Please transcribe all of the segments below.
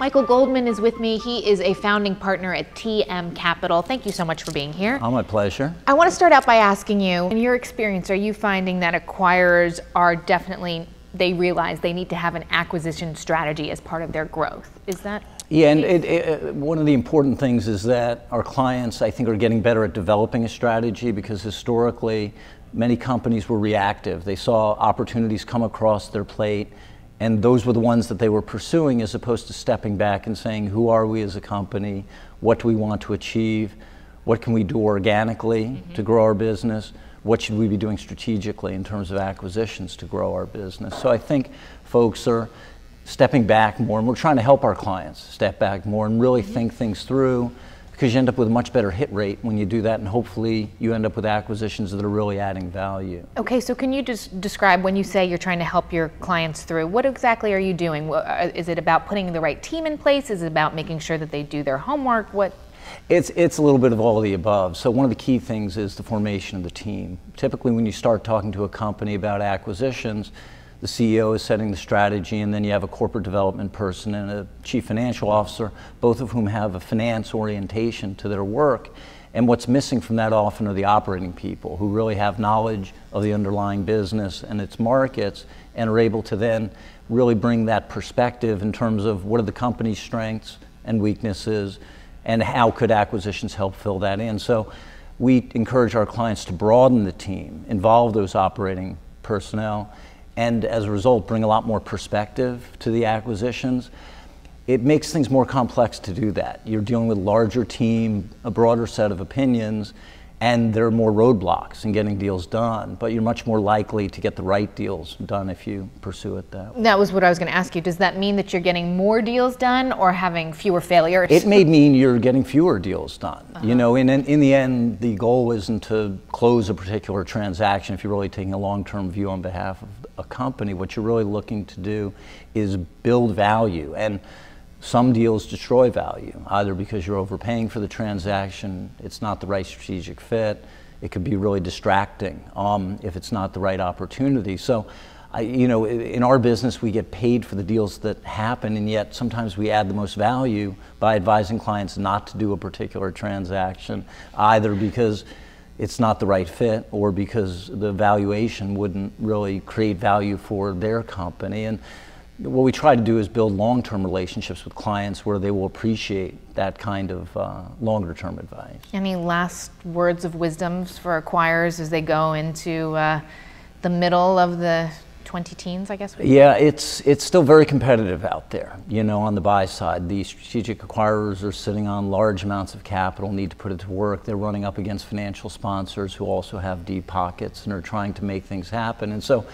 Michael Goldman is with me. He is a founding partner at TM Capital. Thank you so much for being here. Oh, my pleasure. I want to start out by asking you, in your experience, are you finding that acquirers are definitely, they realize they need to have an acquisition strategy as part of their growth? Is that? Yeah, and it, it, one of the important things is that our clients, I think, are getting better at developing a strategy because historically, many companies were reactive. They saw opportunities come across their plate and those were the ones that they were pursuing as opposed to stepping back and saying, who are we as a company? What do we want to achieve? What can we do organically mm-hmm. to grow our business? What should we be doing strategically in terms of acquisitions to grow our business? So I think folks are stepping back more, and we're trying to help our clients step back more and really mm-hmm. think things through because you end up with a much better hit rate when you do that, and hopefully you end up with acquisitions that are really adding value. Okay, so can you just describe when you say you're trying to help your clients through, what exactly are you doing? Uh, is it about putting the right team in place? Is it about making sure that they do their homework? What? It's, it's a little bit of all of the above. So, one of the key things is the formation of the team. Typically, when you start talking to a company about acquisitions, the CEO is setting the strategy, and then you have a corporate development person and a chief financial officer, both of whom have a finance orientation to their work. And what's missing from that often are the operating people who really have knowledge of the underlying business and its markets and are able to then really bring that perspective in terms of what are the company's strengths and weaknesses and how could acquisitions help fill that in. So we encourage our clients to broaden the team, involve those operating personnel, and as a result bring a lot more perspective to the acquisitions. It makes things more complex to do that. You're dealing with a larger team, a broader set of opinions, and there are more roadblocks in getting deals done. But you're much more likely to get the right deals done if you pursue it that way. That was what I was going to ask you. Does that mean that you're getting more deals done or having fewer failures? It may mean you're getting fewer deals done. Uh-huh. You know, in, in the end, the goal isn't to close a particular transaction if you're really taking a long-term view on behalf of a company, what you're really looking to do is build value. And some deals destroy value, either because you're overpaying for the transaction, it's not the right strategic fit, it could be really distracting um, if it's not the right opportunity. So, I, you know, in our business, we get paid for the deals that happen, and yet sometimes we add the most value by advising clients not to do a particular transaction, either because it's not the right fit or because the valuation wouldn't really create value for their company. And what we try to do is build long term relationships with clients where they will appreciate that kind of uh, longer term advice. Any last words of wisdoms for acquirers as they go into uh, the middle of the 20 teens, I guess? Yeah, it's, it's still very competitive out there, you know, on the buy side. The strategic acquirers are sitting on large amounts of capital, need to put it to work. They're running up against financial sponsors who also have deep pockets and are trying to make things happen. And so,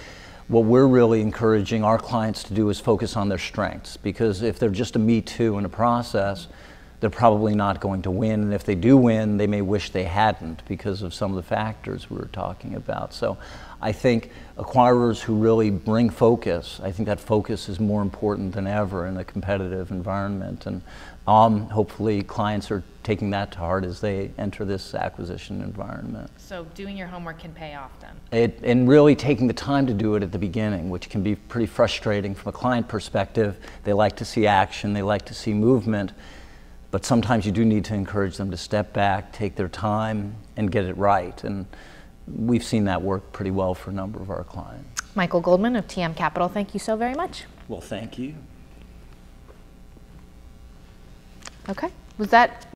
what we're really encouraging our clients to do is focus on their strengths because if they're just a me too in a process, they're probably not going to win. And if they do win, they may wish they hadn't because of some of the factors we were talking about. So I think acquirers who really bring focus, I think that focus is more important than ever in a competitive environment. And um, hopefully clients are taking that to heart as they enter this acquisition environment. So doing your homework can pay off then? It, and really taking the time to do it at the beginning, which can be pretty frustrating from a client perspective. They like to see action, they like to see movement, but sometimes you do need to encourage them to step back, take their time, and get it right. And we've seen that work pretty well for a number of our clients. Michael Goldman of TM Capital, thank you so very much. Well, thank you. Okay. Was that